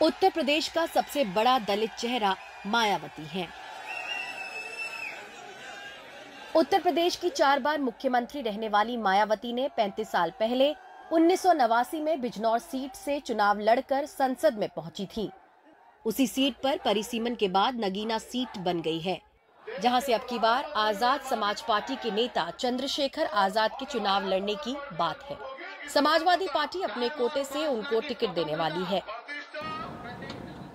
उत्तर प्रदेश का सबसे बड़ा दलित चेहरा मायावती हैं। उत्तर प्रदेश की चार बार मुख्यमंत्री रहने वाली मायावती ने 35 साल पहले उन्नीस सौ नवासी में बिजनौर सीट से चुनाव लड़कर संसद में पहुँची थी। उसी सीट पर परिसीमन के बाद नगीना सीट बन गई है, जहाँ से अब की बार आज़ाद समाज पार्टी के नेता चंद्रशेखर आज़ाद के चुनाव लड़ने की बात है। समाजवादी पार्टी अपने कोटे से उनको टिकट देने वाली है।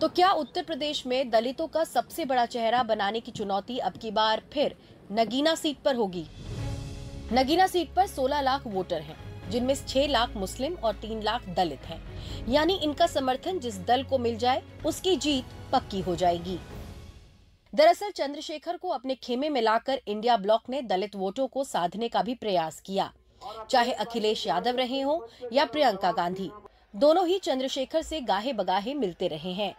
तो क्या उत्तर प्रदेश में दलितों का सबसे बड़ा चेहरा बनाने की चुनौती अब की बार फिर नगीना सीट पर होगी? नगीना सीट पर 16 लाख वोटर हैं, जिनमें 6 लाख मुस्लिम और 3 लाख दलित हैं। यानी इनका समर्थन जिस दल को मिल जाए उसकी जीत पक्की हो जाएगी। दरअसल चंद्रशेखर को अपने खेमे में लाकर इंडिया ब्लॉक ने दलित वोटों को साधने का भी प्रयास किया। चाहे अखिलेश यादव रहे हों या प्रियंका गांधी दोनों ही चंद्रशेखर से गाहे बगाहे मिलते रहे हैं।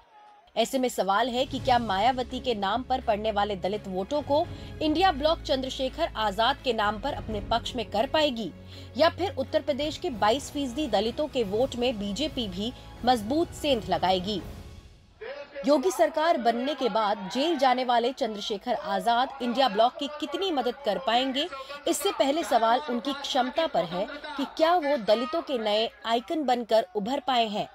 ऐसे में सवाल है कि क्या मायावती के नाम पर पड़ने वाले दलित वोटों को इंडिया ब्लॉक चंद्रशेखर आज़ाद के नाम पर अपने पक्ष में कर पाएगी? या फिर उत्तर प्रदेश के 22 फ़ीसदी दलितों के वोट में बीजेपी भी मज़बूत सेंध लगाएगी? योगी सरकार बनने के बाद जेल जाने वाले चंद्रशेखर आज़ाद इंडिया ब्लॉक की कितनी मदद कर पाएँगे? इससे पहले सवाल उनकी क्षमता पर है कि क्या वो दलितों के नए आइकन बनकर उभर पाए हैं?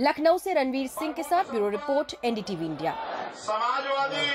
लखनऊ से रणवीर सिंह के साथ bureau report NDTV India. Samajwadi